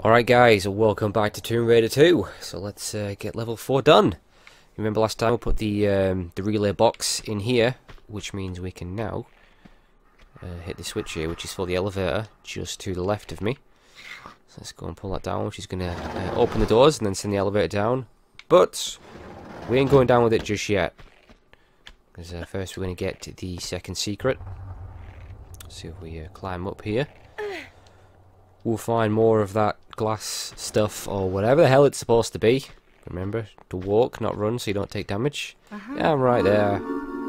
Alright guys, welcome back to Tomb Raider 2. So let's uh, get level 4 done. Remember last time we put the um, the relay box in here, which means we can now uh, hit the switch here, which is for the elevator, just to the left of me. So let's go and pull that down, which is going to uh, open the doors and then send the elevator down. But we ain't going down with it just yet. Because uh, first we're going to get the second secret. see if we uh, climb up here. We'll find more of that glass stuff or whatever the hell it's supposed to be. Remember to walk, not run, so you don't take damage. Uh -huh. Yeah, right there.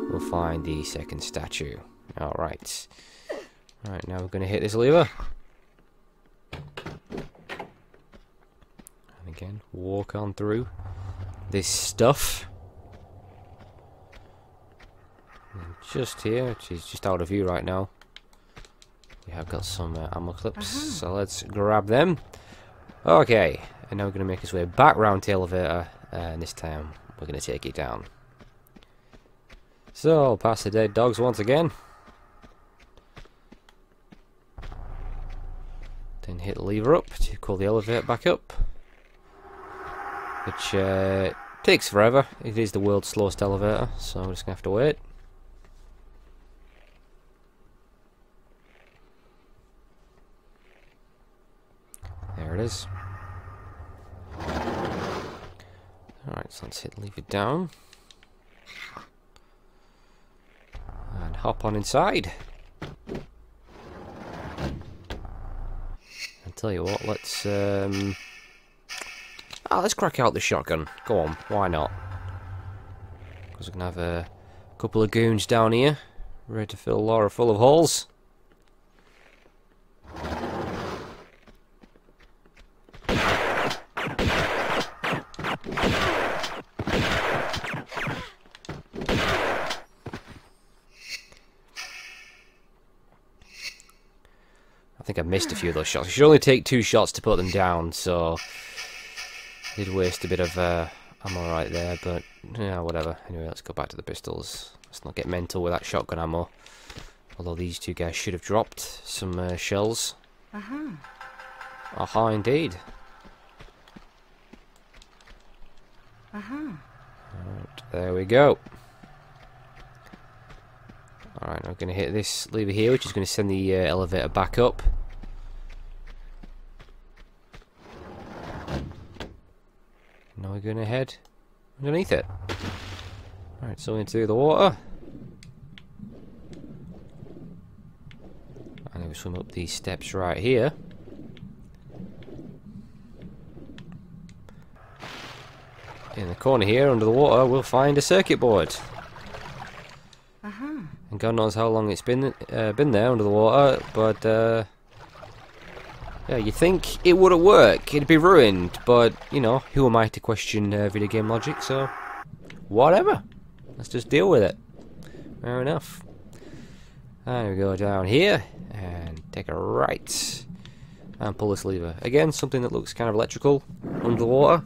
We'll find the second statue. Alright. Alright, now we're going to hit this lever. And again, walk on through this stuff. And just here, which is just out of view right now. Have got some uh, ammo clips, Uh-huh. so let's grab them. Okay, and now we're going to make us way back round the elevator, uh, and this time we're going to take it down. So, past the dead dogs once again. Then hit the lever up to call the elevator back up. Which uh, takes forever. It is the world's slowest elevator, so we're just going to have to wait. There it is. Alright, so let's hit leave it down. And hop on inside. I tell you what, let's um Ah, let's crack out the shotgun. Go on, why not? Because we can have a couple of goons down here, ready to fill Lara full of holes. Few of those shots. You should only take two shots to put them down, so did waste a bit of uh, ammo right there, but yeah, whatever. Anyway, let's go back to the pistols. Let's not get mental with that shotgun ammo. Although these two guys should have dropped some uh, shells. Uh huh. Aha, indeed. Uh huh. Right, there we go. Alright, I'm going to hit this lever here, which is going to send the uh, elevator back up. Now we're going to head underneath it. Alright, so into the water. And then we swim up these steps right here. In the corner here, under the water, we'll find a circuit board. Uh huh. And God knows how long it's been uh, been there under the water, but uh, yeah, you think it wouldn't work, it'd be ruined, but you know, who am I to question uh, video game logic? So, whatever. Let's just deal with it. Fair enough. And we go down here and take a right and pull this lever. Again, something that looks kind of electrical under the water,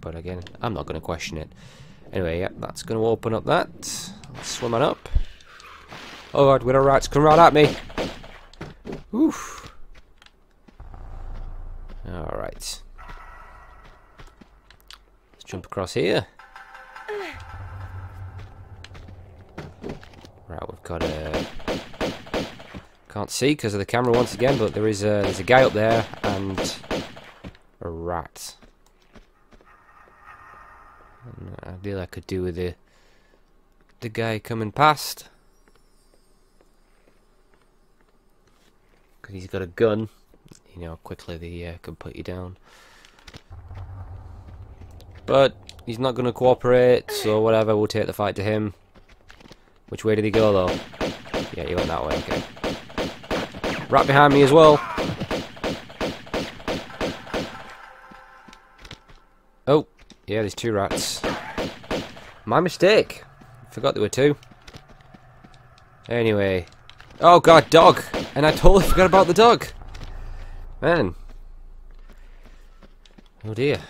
but again, I'm not going to question it. Anyway, yeah, that's going to open up that. Let's swim on up. Oh god, widow rats come right at me. Oof. Alright. Let's jump across here. Right, we've got a... Can't see because of the camera once again, but there is a, there's a guy up there and a rat. And I deal I could do with the the guy coming past. Because he's got a gun. You know, how quickly they uh, can put you down. But he's not going to cooperate, so whatever, we'll take the fight to him. Which way did he go, though? Yeah, he went that way, okay. Right behind me as well. Oh, yeah, there's two rats. My mistake. Forgot there were two. Anyway. Oh god, dog! And I totally forgot about the dog! Man. Oh dear.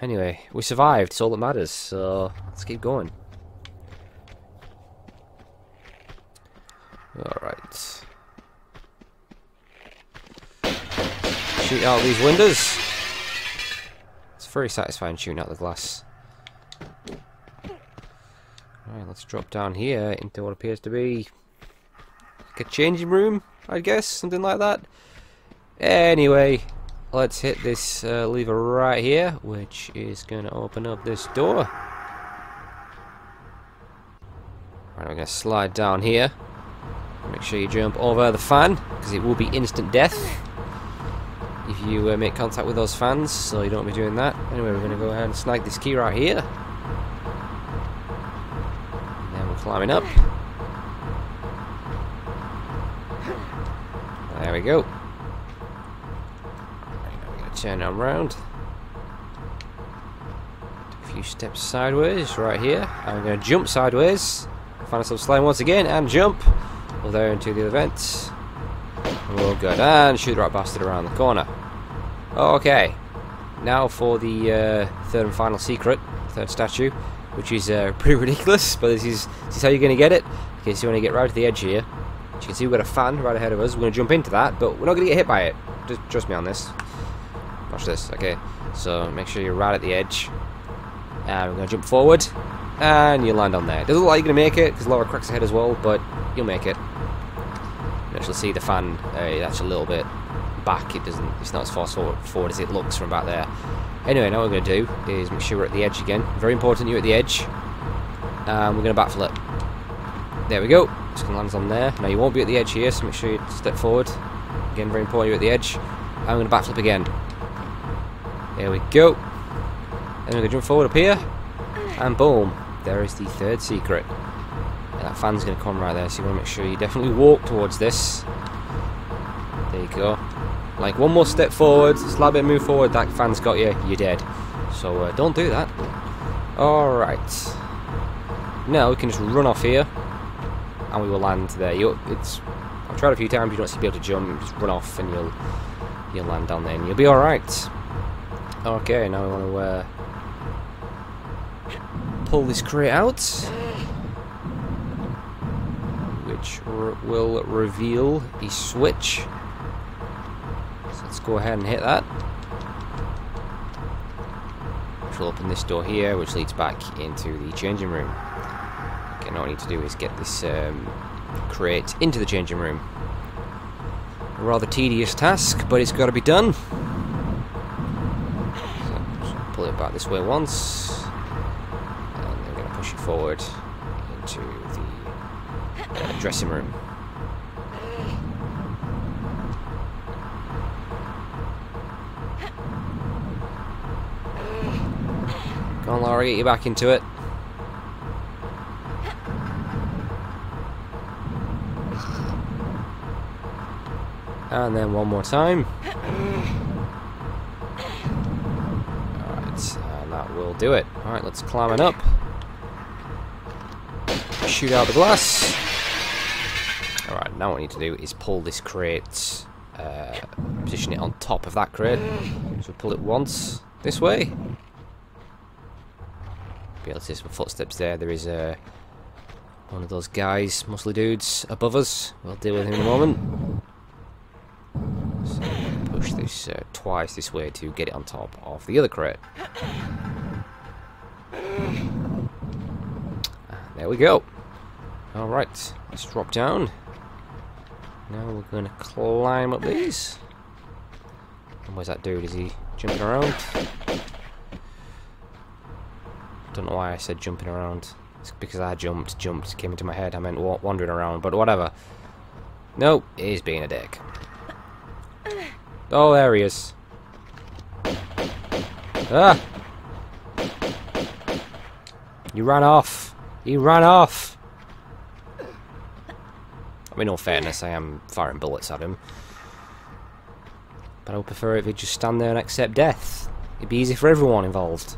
Anyway, we survived, it's all that matters, so let's keep going. Alright. shoot out these windows. It's very satisfying shooting out the glass. Alright, let's drop down here into what appears to be like a changing room, I guess, something like that. Anyway, let's hit this uh, lever right here, which is going to open up this door. Right, we're going to slide down here. Make sure you jump over the fan, because it will be instant death if you uh, make contact with those fans, so you don't be doing that. Anyway, we're going to go ahead and snag this key right here. And then we're climbing up. There we go. Right, we're going to turn around. A few steps sideways right here. I'm going to jump sideways. Find ourselves slime once again and jump. Well, there into the other vent. Oh, good. And shoot the right bastard around the corner. Okay. Now for the uh, third and final secret, third statue, which is uh, pretty ridiculous, but this is, this is how you're going to get it. Okay, so you want to get right to the edge here. As you can see, we've got a fan right ahead of us. We're going to jump into that, but we're not going to get hit by it. Just trust me on this. Watch this. Okay, so make sure you're right at the edge. And we're going to jump forward, and you land on there. Doesn't look like you're going to make it, because Lara cracks ahead as well, but you'll make it. You actually see the fan, uh, that's a little bit back. It doesn't. It's not as far forward, as it looks from back there. Anyway, now what we're going to do is make sure we're at the edge again. Very important you're at the edge. And we're going to backflip. There we go. Just going to land on there. Now you won't be at the edge here, so make sure you step forward. Again, very important you're at the edge. I'm going to backflip again. There we go. And we're going to jump forward up here. And boom. There is the third secret. And that fan's going to come right there, so you want to make sure you definitely walk towards this. There you go. Like one more step forward, slight bit move forward, that fan's got you, you're dead. So uh, don't do that. Alright. Now we can just run off here. And we will land there. You, it's I've tried a few times, you don't seem to be able to jump, just run off and you'll you'll land down there and you'll be alright. Okay, now we want to uh, pull this crate out. Which will reveal a switch So let's go ahead and hit that. Which will open this door here, which leads back into the changing room. Again, all I need to do is get this um, crate into the changing room. A rather tedious task, but it's got to be done. Pull it back this way once, and then we're going to push it forward into the uh, dressing room. Come on, Lara, get you back into it. And then one more time. Alright, and that will do it. Alright, let's climb it up. Shoot out the glass. Alright, now what we need to do is pull this crate, uh, position it on top of that crate. So pull it once this way be able to see some footsteps there. There is uh, one of those guys, muscly dudes, above us. We'll deal with him in a moment. So push this uh, twice this way to get it on top of the other crate. And there we go. Alright, let's drop down. Now we're going to climb up these. And where's that dude? Is he jumping around? Don't know why I said jumping around. It's because I jumped, jumped, came into my head. I meant wandering around, but whatever. Nope, he's being a dick. Oh, there he is. Ah! You ran off. He ran off. I mean, all fairness, I am firing bullets at him. But I would prefer if he'd just stand there and accept death. It'd be easy for everyone involved.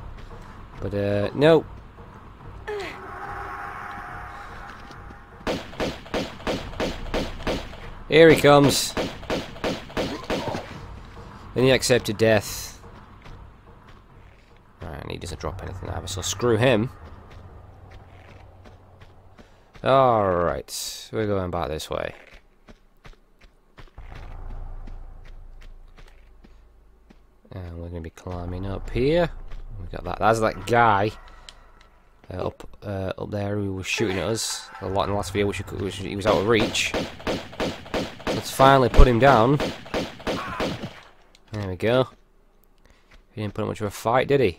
But, uh, no. Here he comes. Then he accepted death. And he doesn't drop anything either, so screw him. Alright, we're going back this way. And we're going to be climbing up here. We got that. That's that guy uh, up uh, up there who was shooting at us a lot in the last video, which, he was out of reach. Let's finally put him down. There we go. He didn't put up much of a fight, did he?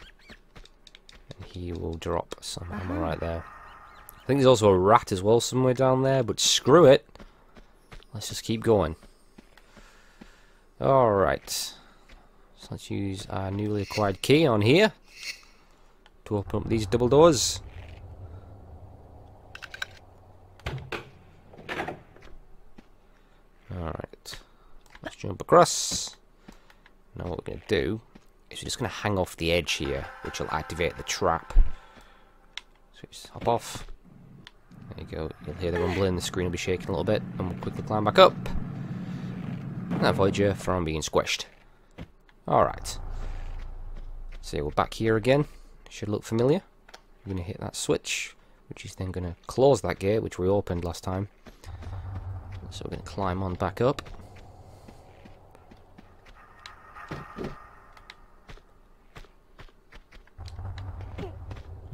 And he will drop some ammo right there. I think there's also a rat as well somewhere down there, but screw it. Let's just keep going. Alright. So let's use our newly acquired key on here to open up these double doors. Alright. Let's jump across. Now what we're going to do is we're just going to hang off the edge here, which will activate the trap. So we just hop off. There you go. You'll hear the rumbling, the screen will be shaking a little bit, and we'll quickly climb back up. And avoid you from being squished. Alright. So we're back here again. Should look familiar. We're going to hit that switch, which is then going to close that gate, which we opened last time. So we're going to climb on back up.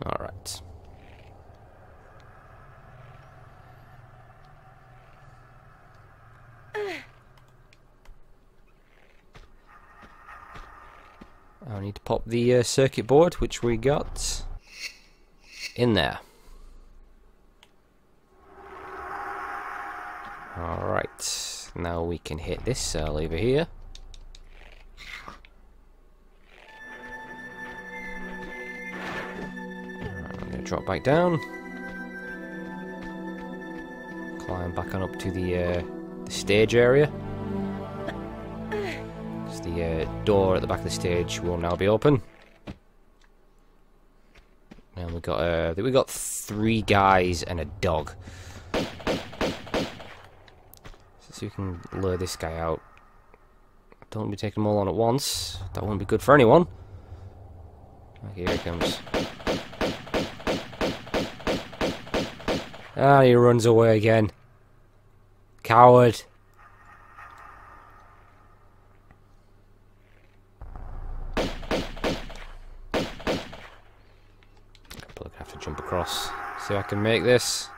Alright. I need to pop the uh, circuit board, which we got in there. Alright, now we can hit this cell over here. I'm going to drop back down. Climb back on up to the, uh, the stage area. The uh, door at the back of the stage will now be open. And we got uh, I think we got three guys and a dog. So we can lure this guy out. Don't be taking them all on at once. That wouldn't be good for anyone. Here he comes. Ah, he runs away again. Coward. Probably gonna have to jump across. See if I can make this.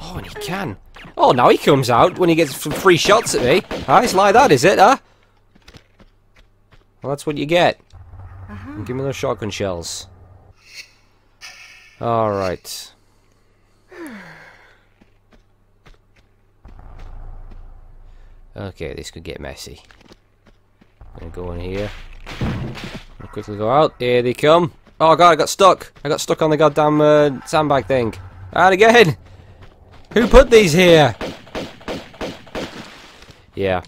Oh, and he can. Oh, now he comes out when he gets some free shots at me. Ah, it's like that, is it, huh? Well, that's what you get. Give me those shotgun shells. Alright. Okay, this could get messy. Gonna go in here. I'll quickly go out. Here they come. Oh god, I got stuck. I got stuck on the goddamn uh, sandbag thing. And again! Who put these here? Yeah,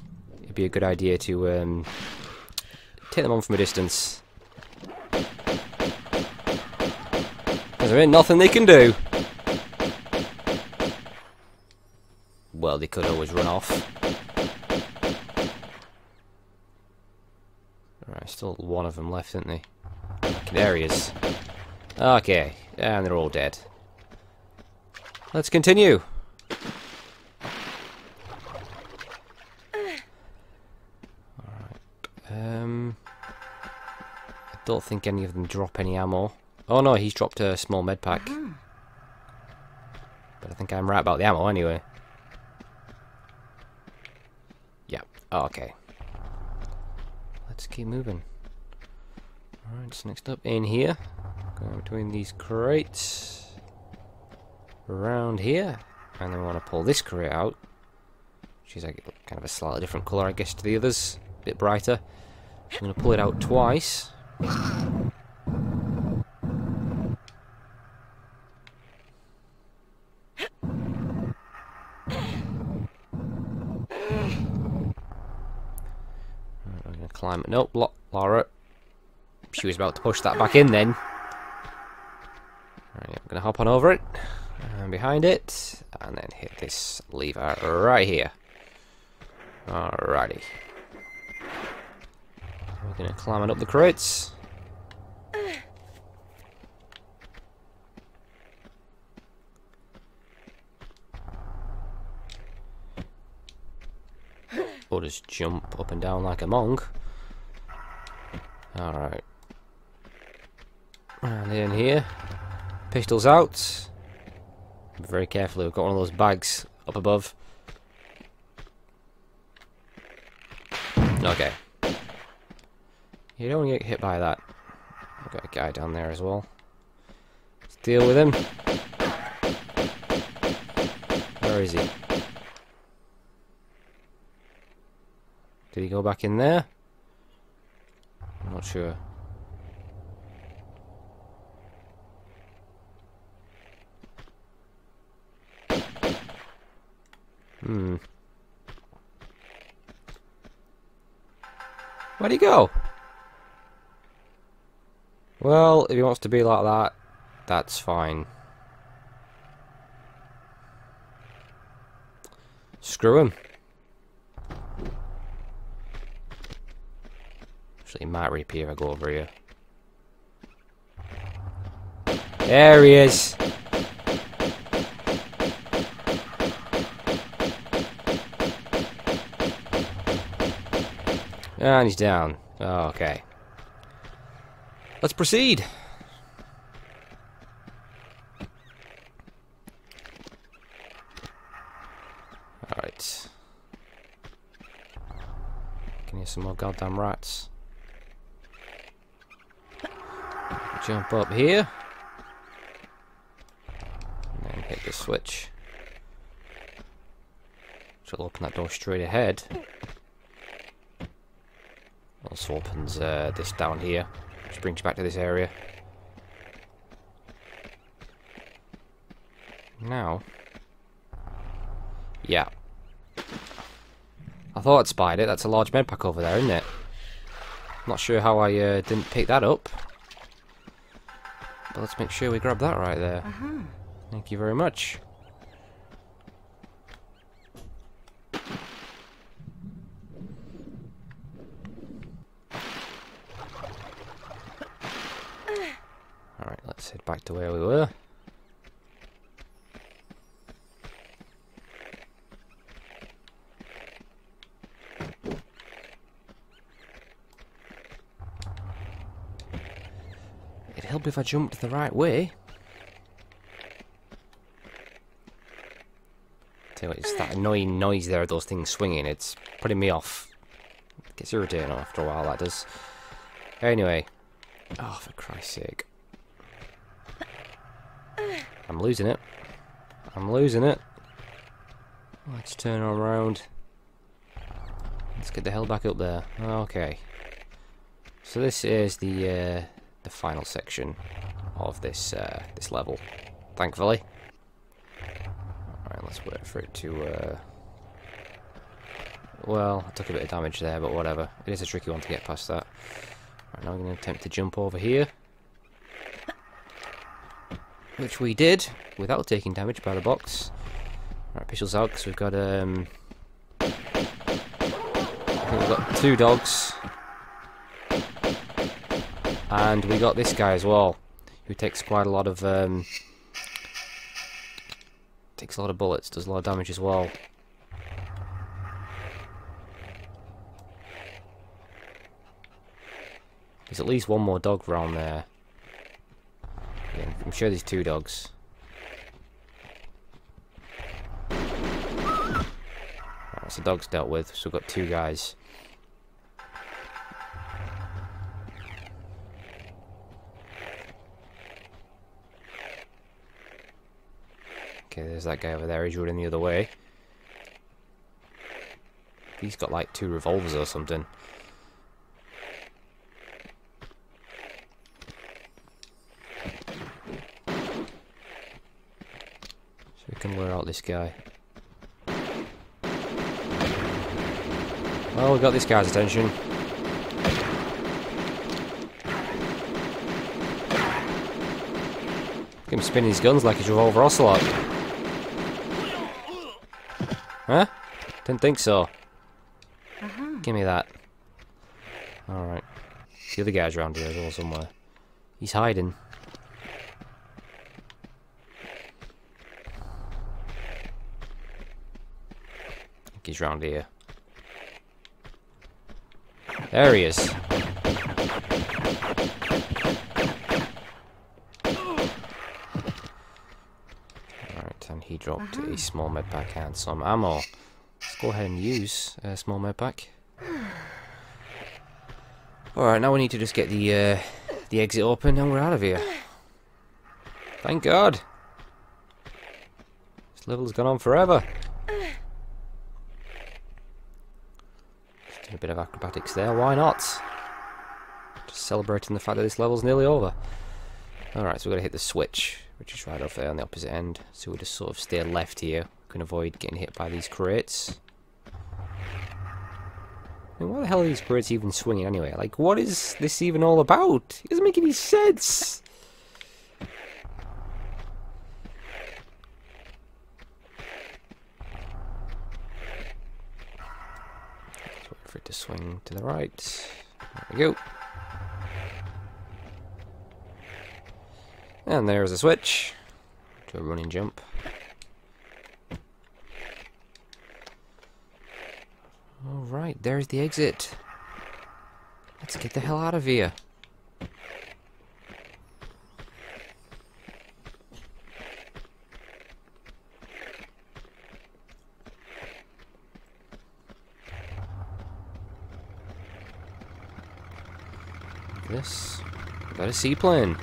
it'd be a good idea to um, take them on from a distance. Because there ain't nothing they can do. Well, they could always run off. Alright, still one of them left, isn't they? There he is. Okay, and they're all dead. Let's continue. Alright. Um I don't think any of them drop any ammo. Oh no, he's dropped a small med pack. But I think I'm right about the ammo anyway. Yeah, okay. Let's keep moving. Alright, so next up in here. Going between these crates. Around here. And then we want to pull this crate out. Is like kind of a slightly different colour, I guess, to the others. A bit brighter. I'm going to pull it out twice. I'm going to climb. Nope, Lara. She was about to push that back in then. Right, I'm going to hop on over it. And behind it. And then hit this lever right here. Alrighty. We're going to climb up the crates. Or just jump up and down like a monk. Alright. And in here. Pistols out. Very carefully, we've got one of those bags up above. Okay. You don't get hit by that. We've got a guy down there as well. Let's deal with him. Where is he? Did he go back in there? I'm not sure. Hmm. Where'd he go? Well, if he wants to be like that, that's fine. Screw him. Actually, he might reappear if I go over here. There he is. Ah, and he's down. Oh, okay. Let's proceed. Alright. Can hear some more goddamn rats. Jump up here. And then hit the switch. Which will open that door straight ahead. Opens uh, this down here, which brings you back to this area. Now, yeah. I thought I'd spied it. That's a large med pack over there, isn't it? Not sure how I uh, didn't pick that up. But let's make sure we grab that right there. Uh-huh. Thank you very much. Alright, let's head back to where we were. It'd help if I jumped the right way. Tell you what, it's that annoying noise there of those things swinging. It's putting me off. It gets irritating after a while, that does. Anyway. Oh, for Christ's sake. I'm losing it. I'm losing it. Let's turn around. Let's get the hell back up there. Okay. So this is the uh, the final section of this uh, this level, thankfully. Alright, let's wait for it to... Uh... Well, I took a bit of damage there, but whatever. It is a tricky one to get past that. Right, now I'm going to attempt to jump over here. Which we did, without taking damage by the box. Right, pistols out, because we've got... Um... I think we've got two dogs. And we got this guy as well, who takes quite a lot of um, takes a lot of bullets, does a lot of damage as well. There's at least one more dog around there. Yeah, I'm sure there's two dogs. Right, so dog's dealt with, so we've got two guys. Okay, there's that guy over there. He's running the other way. He's got like two revolvers or something. Can wear out this guy. Well, we got this guy's attention. Look him spinning his guns like his revolver ocelot. Huh? Didn't think so. Uh-huh. Give me that. Alright. The other guy's around here as well somewhere. He's hiding. Think he's round here. There he is. Alright, and he dropped a small med pack and some ammo. Let's go ahead and use a small med pack. Alright, now we need to just get the uh, the exit open and we're out of here. Thank God. This level's gone on forever. Just did a bit of acrobatics there, why not? Just celebrating the fact that this level's nearly over. Alright, so we've got to hit the switch, which is right over there on the opposite end. So we just sort of steer left here. We can avoid getting hit by these crates. I mean, why the hell are these crates even swinging anyway? Like, what is this even all about? It doesn't make any sense. Let's wait for it to swing to the right. There we go. And there's a switch to a running jump. Alright, there's the exit. Let's get the hell out of here. This. Got a seaplane.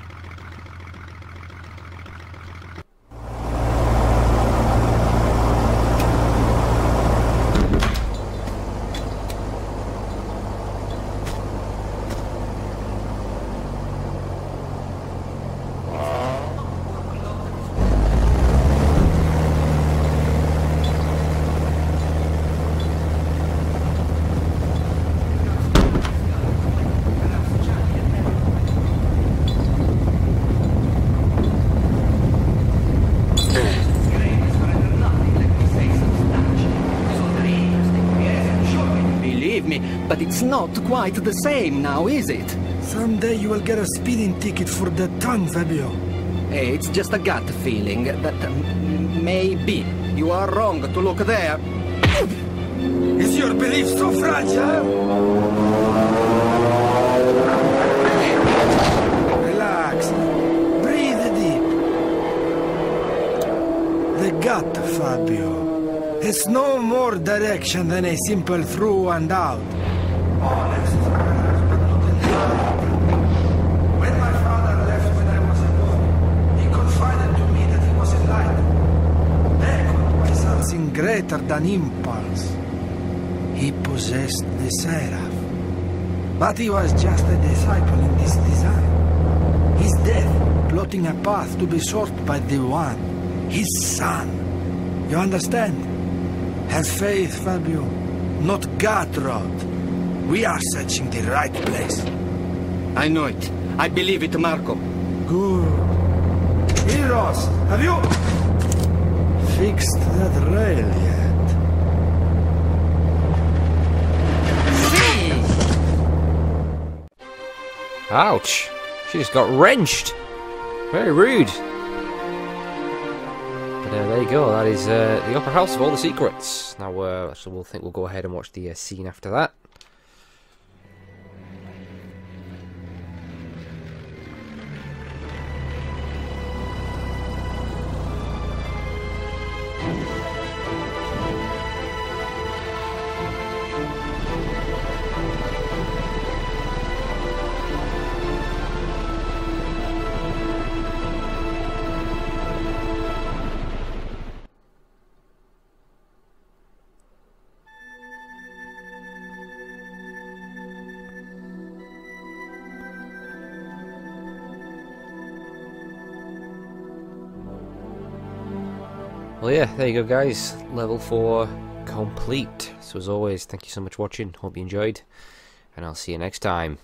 Believe me, but it's not quite the same now, is it? Someday you will get a speeding ticket for the tongue, Fabio. Hey, It's just a gut feeling that um, maybe you are wrong to look there. Is your belief so fragile? Relax. Breathe deep. The gut, Fabio. It's no more direction than a simple through and out. Greater than impulse. He possessed the seraph. But he was just a disciple in this design. His death, plotting a path to be sought by the one, his son. You understand? Have faith, Fabio. Not God wrote. We are searching the right place. I know it. I believe it, Marco. Good. Heroes, have you fixed that rail yet? Ouch! She just got wrenched. Very rude. But uh, there you go. That is uh, the Opera House of all the secrets. Now, uh, so we'll think we'll go ahead and watch the uh, scene after that. Well, yeah, there you go, guys. Level 4 complete. So, as always, thank you so much for watching. Hope you enjoyed. And I'll see you next time.